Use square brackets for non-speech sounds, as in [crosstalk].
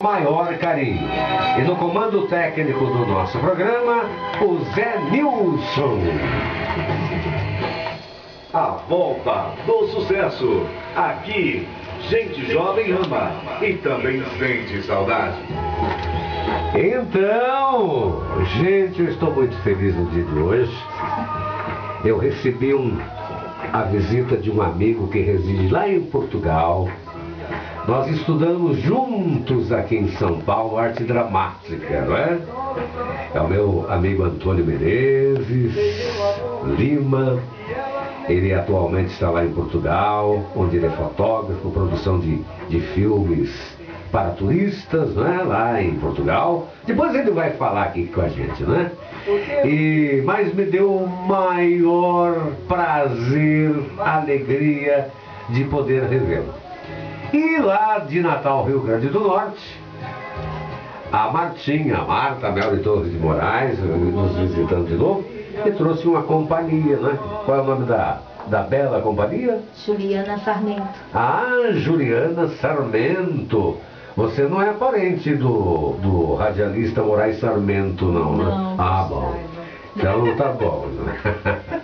maior carinho. E no comando técnico do nosso programa, o Zé Nilson. A volta do sucesso. Aqui, gente jovem ama e também sente saudade. Então, gente, eu estou muito feliz no dia de hoje. Eu recebi um, a visita de um amigo que reside lá em Portugal. Nós estudamos juntos aqui em São Paulo arte dramática, não é? É o meu amigo Antônio Menezes Lima. Ele atualmente está lá em Portugal, onde ele é fotógrafo, produção de, de filmes para turistas, né? Lá em Portugal. Depois ele vai falar aqui com a gente, né? E, mas me deu o maior prazer, alegria de poder revê-lo. Lá de Natal, Rio Grande do Norte, a Martinha, a Marta Mel de Torres de Moraes, nos visitando de novo, e trouxe uma companhia, né? Qual é o nome da, da bela companhia? Juliana Sarmento. Ah, Juliana Sarmento. Você não é parente do, do radialista Moraes Sarmento, não, né? Não, ah, bom. Então tá bom. Né? [laughs]